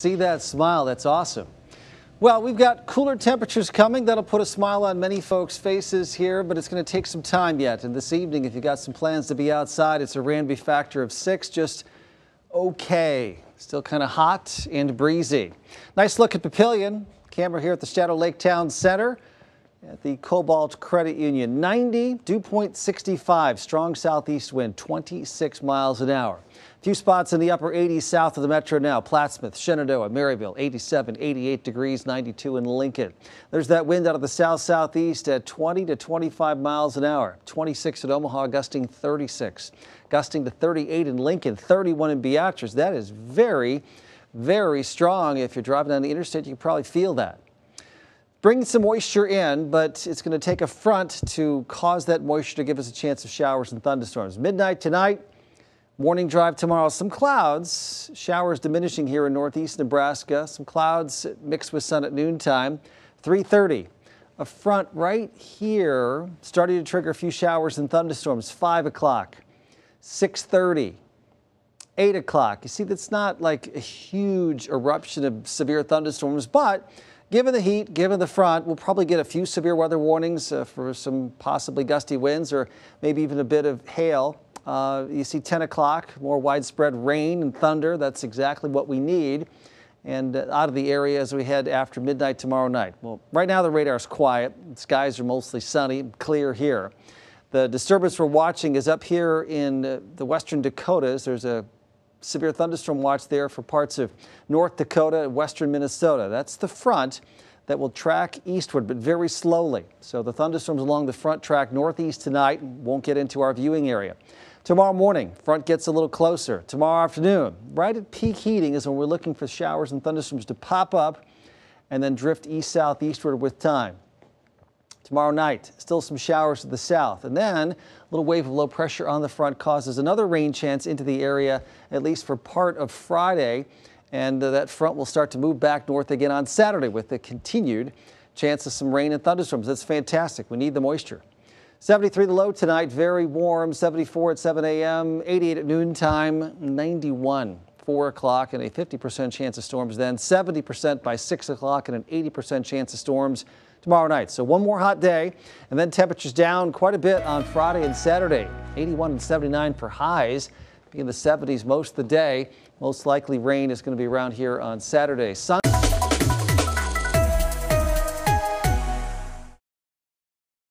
See that smile, that's awesome. Well, we've got cooler temperatures coming. That'll put a smile on many folks' faces here, but it's going to take some time yet. And this evening, if you've got some plans to be outside, it's a Randby factor of six, just okay. Still kind of hot and breezy. Nice look at Papillion. Camera here at the Shadow Lake Town Center at the Cobalt Credit Union. 90, dew point 65, strong southeast wind, 26 miles an hour. A few spots in the upper 80s south of the metro now. Plattsmouth, Shenandoah, Maryville, 87, 88 degrees, 92 in Lincoln. There's that wind out of the south southeast at 20 to 25 miles an hour. 26 at Omaha, gusting 36. Gusting to 38 in Lincoln, 31 in Beatrice. That is very, very strong. If you're driving down the interstate, you can probably feel that. Bringing some moisture in, but it's going to take a front to cause that moisture to give us a chance of showers and thunderstorms. Midnight tonight, Morning drive tomorrow, some clouds, showers diminishing here in northeast Nebraska. Some clouds mixed with sun at noontime. 330, a front right here starting to trigger a few showers and thunderstorms. 5 o'clock, 630, 8 o'clock. You see, that's not like a huge eruption of severe thunderstorms, but Given the heat, given the front, we'll probably get a few severe weather warnings uh, for some possibly gusty winds or maybe even a bit of hail uh, you see 10 o'clock, more widespread rain and thunder. That's exactly what we need. And uh, out of the area as we head after midnight tomorrow night. Well, right now the radar is quiet. The skies are mostly sunny, clear here. The disturbance we're watching is up here in uh, the western Dakotas. There's a severe thunderstorm watch there for parts of North Dakota and western Minnesota. That's the front that will track eastward, but very slowly. So the thunderstorms along the front track northeast tonight won't get into our viewing area. Tomorrow morning, front gets a little closer. Tomorrow afternoon, right at peak heating is when we're looking for showers and thunderstorms to pop up and then drift east-southeastward with time. Tomorrow night, still some showers to the south. And then a little wave of low pressure on the front causes another rain chance into the area, at least for part of Friday. And uh, that front will start to move back north again on Saturday with the continued chance of some rain and thunderstorms. That's fantastic. We need the moisture. 73 the low tonight, very warm, 74 at 7 a.m., 88 at noontime, 91 4 o'clock, and a 50% chance of storms then, 70% by 6 o'clock, and an 80% chance of storms tomorrow night. So one more hot day, and then temperatures down quite a bit on Friday and Saturday, 81 and 79 for highs, in the 70s most of the day. Most likely rain is going to be around here on Saturday. Sun